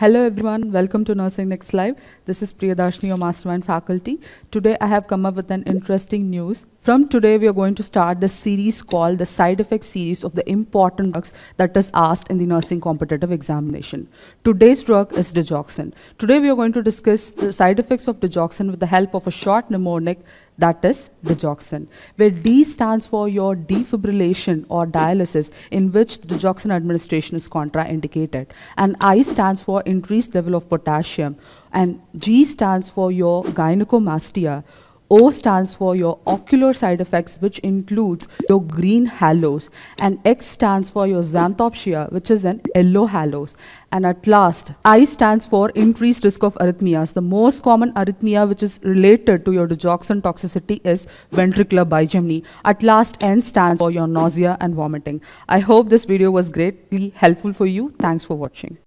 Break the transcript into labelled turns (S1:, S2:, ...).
S1: Hello everyone, welcome to Nursing Next Live. This is Priyadharshini, your mastermind faculty. Today I have come up with an interesting news. From today we are going to start the series called the side effect series of the important drugs that is asked in the nursing competitive examination. Today's drug is digoxin. Today we are going to discuss the side effects of digoxin with the help of a short mnemonic that is digoxin, where D stands for your defibrillation or dialysis in which digoxin administration is contraindicated, and I stands for increased level of potassium, and G stands for your gynecomastia, O stands for your ocular side effects, which includes your green halos, and X stands for your xanthopsia, which is an yellow halos. And at last, I stands for increased risk of arrhythmias. The most common arrhythmia which is related to your digoxin toxicity is ventricular bigeminy. At last, N stands for your nausea and vomiting. I hope this video was greatly helpful for you. Thanks for watching.